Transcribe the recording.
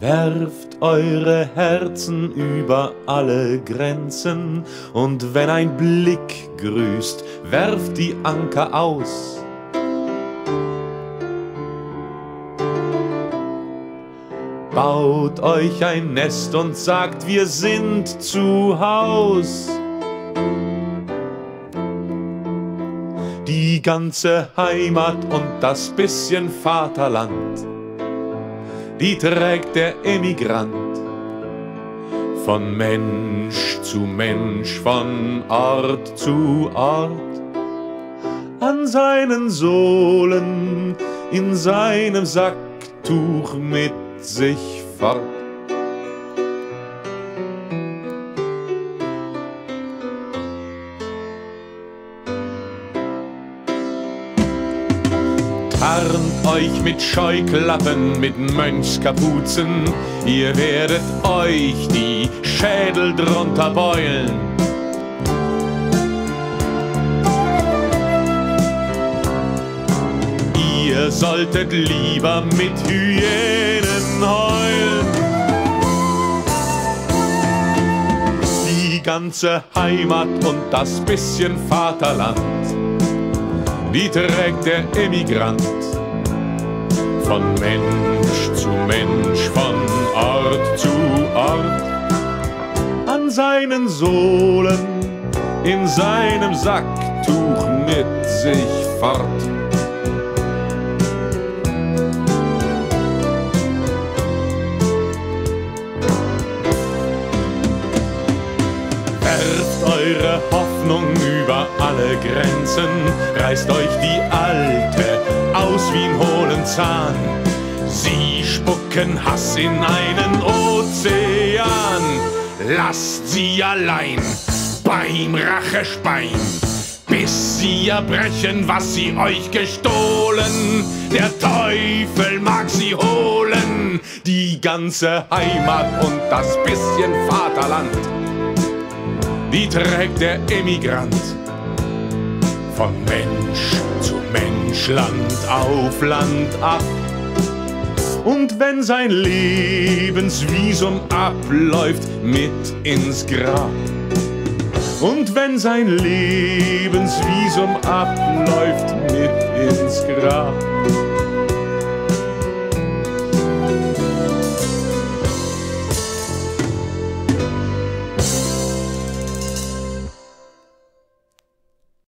Werft eure Herzen über alle Grenzen, und wenn ein Blick grüßt, werft die Anker aus. Baut euch ein Nest und sagt, wir sind zu Haus. Die ganze Heimat und das bisschen Vaterland die trägt der Emigrant. Von Mensch zu Mensch, von Ort zu Ort, an seinen Sohlen, in seinem Sacktuch mit sich fort. Tarnt euch mit Scheuklappen, mit Mönchskapuzen, ihr werdet euch die Schädel drunter beulen. Ihr solltet lieber mit Hyänen heulen. Die ganze Heimat und das bisschen Vaterland die trägt der Emigrant. Von Mensch zu Mensch, von Ort zu Ort, an seinen Sohlen, in seinem Sacktuch mit sich fort. Werft eure Hoffnung über alle Grenzen, reißt euch die alte aus wie ein hohlen Zahn. Sie spucken Hass in einen Ozean, lasst sie allein beim Rachespein, bis sie erbrechen, was sie euch gestohlen. Der Teufel mag sie holen, die ganze Heimat und das bisschen Vaterland, die trägt der Emigrant von Mensch zu Mensch, Land auf Land ab. Und wenn sein Lebensvisum abläuft, mit ins Grab. Und wenn sein Lebensvisum abläuft, mit ins Grab.